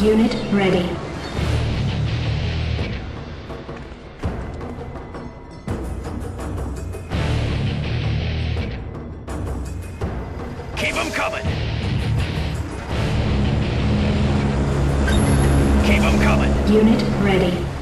Unit ready. Keep them coming. Keep them coming. Unit ready.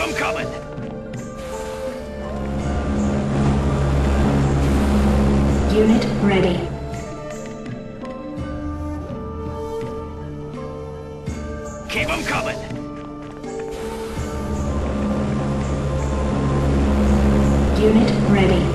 Them coming. Unit ready. Keep them coming. Unit ready.